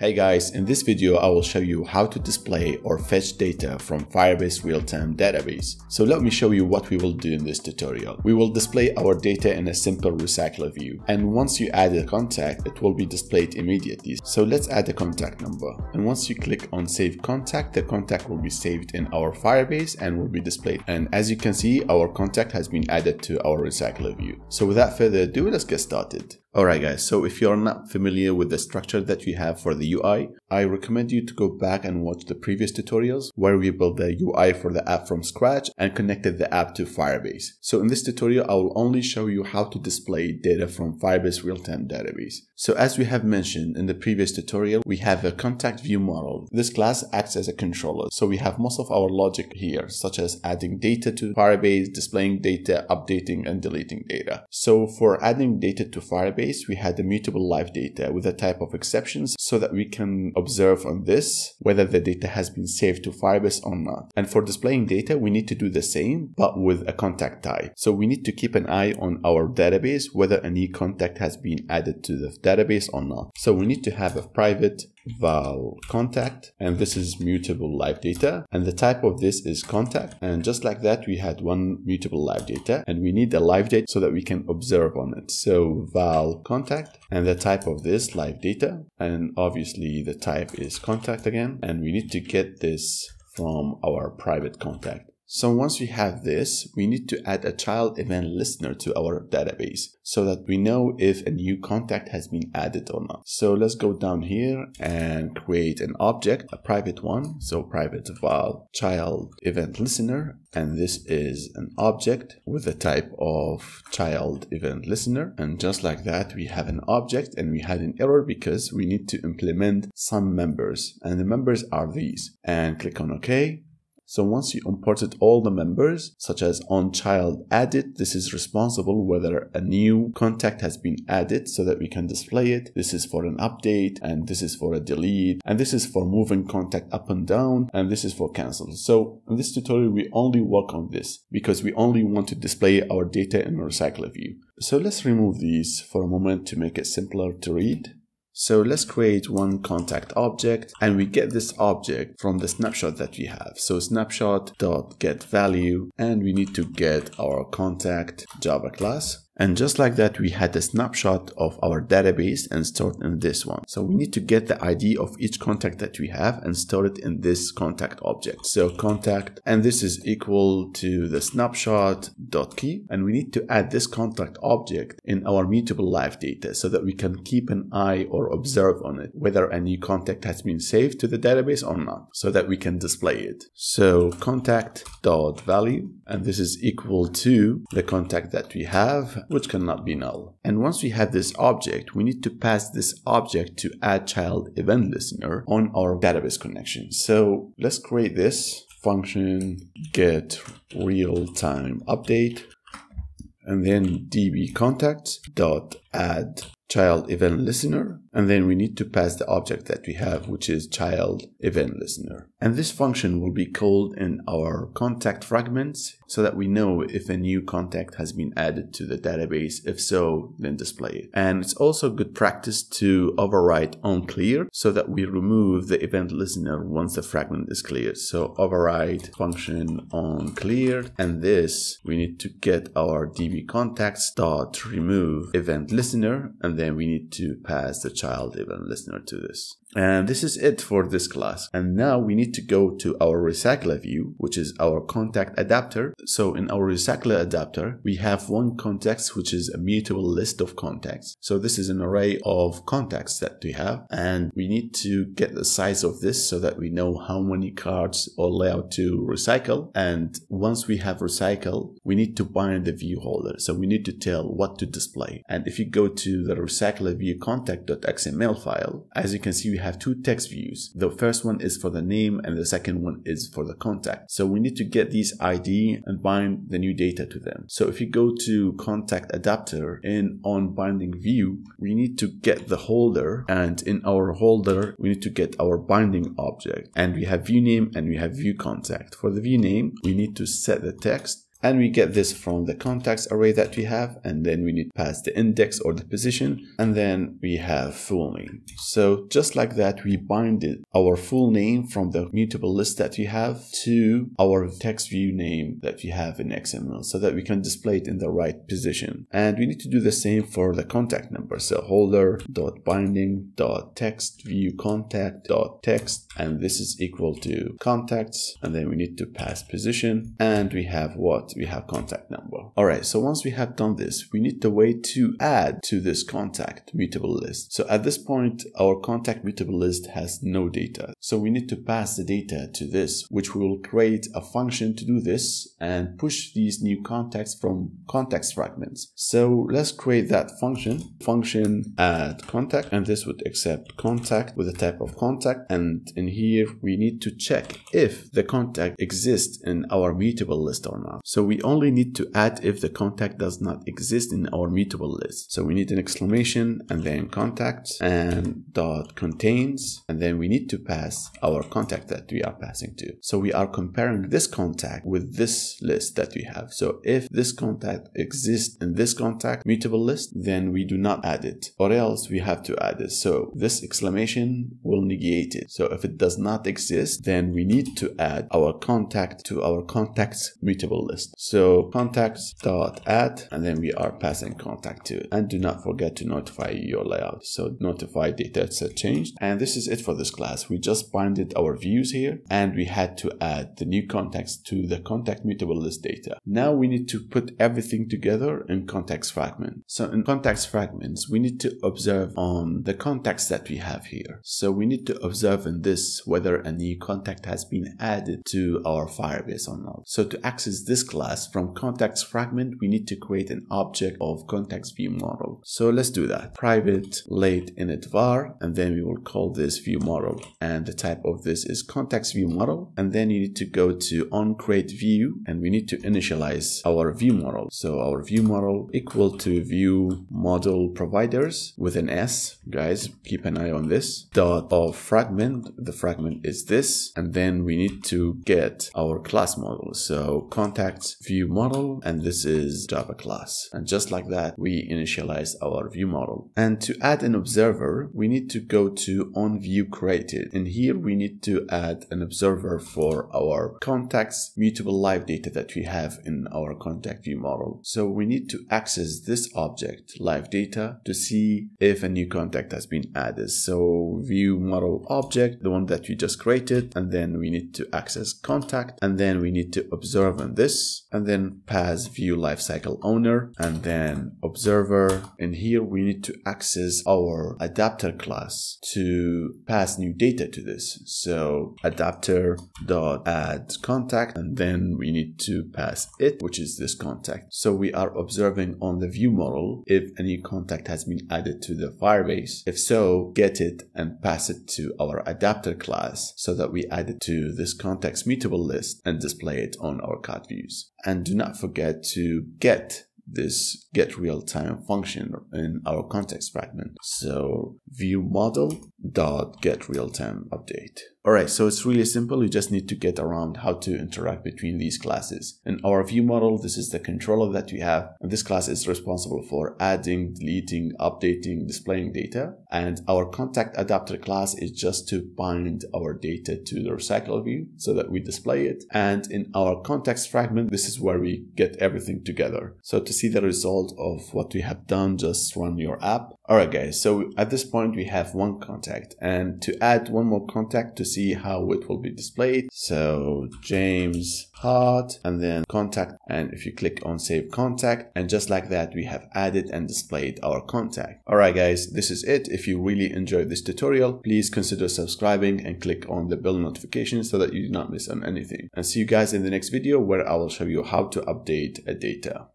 Hey guys, in this video I will show you how to display or fetch data from Firebase real-time database. So let me show you what we will do in this tutorial. We will display our data in a simple recycler view and once you add a contact it will be displayed immediately. So let's add a contact number and once you click on save contact the contact will be saved in our Firebase and will be displayed and as you can see our contact has been added to our recycler view. So without further ado let's get started. Alright guys, so if you're not familiar with the structure that we have for the UI, I recommend you to go back and watch the previous tutorials where we built the UI for the app from scratch and connected the app to Firebase. So in this tutorial, I will only show you how to display data from Firebase real-time database. So as we have mentioned in the previous tutorial, we have a contact view model. This class acts as a controller. So we have most of our logic here, such as adding data to Firebase, displaying data, updating and deleting data. So for adding data to Firebase, we had immutable live data with a type of exceptions so that we can observe on this whether the data has been saved to Firebase or not. And for displaying data, we need to do the same, but with a contact type. So we need to keep an eye on our database, whether a new contact has been added to the database or not. So we need to have a private val contact and this is mutable live data. And the type of this is contact. And just like that we had one mutable live data and we need a live data so that we can observe on it. So val contact and the type of this live data. And obviously the type is contact again. And we need to get this from our private contact so once we have this, we need to add a child event listener to our database so that we know if a new contact has been added or not. So let's go down here and create an object, a private one. So private val child event listener. And this is an object with a type of child event listener. And just like that, we have an object and we had an error because we need to implement some members and the members are these and click on OK so once you imported all the members, such as on child added, this is responsible whether a new contact has been added so that we can display it. This is for an update and this is for a delete and this is for moving contact up and down and this is for cancel. So in this tutorial, we only work on this because we only want to display our data in a recycler view. So let's remove these for a moment to make it simpler to read. So let's create one contact object and we get this object from the snapshot that we have. So snapshot dot get value and we need to get our contact Java class. And just like that, we had a snapshot of our database and stored in this one. So we need to get the ID of each contact that we have and store it in this contact object. So contact, and this is equal to the snapshot dot key. And we need to add this contact object in our mutable live data so that we can keep an eye or observe on it, whether a new contact has been saved to the database or not, so that we can display it. So contact dot value, and this is equal to the contact that we have which cannot be null. And once we have this object, we need to pass this object to add child event listener on our database connection. So let's create this function get real time update and then db contacts dot add child event listener and then we need to pass the object that we have which is child event listener. And this function will be called in our contact fragments so that we know if a new contact has been added to the database. If so then display it. And it's also good practice to override on clear so that we remove the event listener once the fragment is cleared so override function on clear. And this we need to get our db contacts dot remove event listener. And then we need to pass the child event listener to this. And this is it for this class. And now we need to go to our recycler view, which is our contact adapter. So in our recycler adapter, we have one context, which is a mutable list of contacts. So this is an array of contacts that we have. And we need to get the size of this so that we know how many cards are allowed to recycle. And once we have recycle, we need to bind the view holder. So we need to tell what to display. And if you go to the recycler view contact.xml file, as you can see, we have two text views. The first one is for the name and the second one is for the contact. So we need to get these ID and bind the new data to them. So if you go to contact adapter in on binding view, we need to get the holder and in our holder, we need to get our binding object and we have view name and we have view contact. For the view name, we need to set the text And we get this from the contacts array that we have. And then we need to pass the index or the position. And then we have full name. So just like that, we binded our full name from the mutable list that we have to our text view name that we have in XML so that we can display it in the right position. And we need to do the same for the contact number. So holder dot binding dot text view contact dot text and this is equal to contacts and then we need to pass position and we have what we have contact number. All right so once we have done this we need the way to add to this contact mutable list. So at this point our contact mutable list has no data. So we need to pass the data to this which will create a function to do this and push these new contacts from contacts fragments. So let's create that function function add contact and this would accept contact with a type of contact. And in here we need to check if the contact exists in our mutable list or not. So we only need to add if the contact does not exist in our mutable list. So we need an exclamation and then contact and dot contains and then we need to pass our contact that we are passing to. So we are comparing this contact with this list that we have. So if this contact exists in this contact mutable list, then we do not add it or else we have to add it. So this exclamation will negate it. So if it does not exist, then we need to add our contact to our contacts mutable list. So contacts dot add, and then we are passing contact to it. And do not forget to notify your layout. So notify data set changed. And this is it for this class. We just binded our views here and we had to add the new contacts to the contact mutable list data. Now we need to put everything together in contacts fragment. So in contacts fragments, we need to observe on the contacts that we have here. So we need to observe in this whether a new contact has been added to our Firebase or not. So to access this class from contacts fragment, we need to create an object of contacts view model. So let's do that. Private late init var, and then we will call this view model. And the type of this is contacts view model. And then you need to go to on create view, and we need to initialize our view model. So our view model equal to view model providers with an S. Guys, keep an eye on this. Dot of fragment, the fragment is this and then we need to get our class model so contacts view model and this is java class. And just like that we initialize our view model. And to add an observer we need to go to on view created. And here we need to add an observer for our contacts mutable live data that we have in our contact view model. So we need to access this object live data to see if a new contact has been added. So view model object the one that we just created and then we need to access contact and then we need to observe on this and then pass view lifecycle owner and then observer. And here we need to access our adapter class to pass new data to this. So adapter dot add contact and then we need to pass it which is this contact. So we are observing on the view model if any contact has been added to the firebase. If so get it and pass it to our adapter class so that we add it to this context mutable list and display it on our card views. And do not forget to get this get real time function in our contacts fragment. So view model dot get real time update. Alright, so it's really simple. You just need to get around how to interact between these classes. In our view model, this is the controller that we have. And this class is responsible for adding, deleting, updating, displaying data. And our contact adapter class is just to bind our data to the recycle view so that we display it. And in our contacts fragment, this is where we get everything together. So to see the result of what we have done, just run your app. Alright guys, so at this point we have one contact and to add one more contact to see how it will be displayed. So James Hart and then contact and if you click on save contact and just like that we have added and displayed our contact. Alright guys, this is it. If you really enjoyed this tutorial, please consider subscribing and click on the bell notification so that you do not miss on anything. And see you guys in the next video where I will show you how to update a data.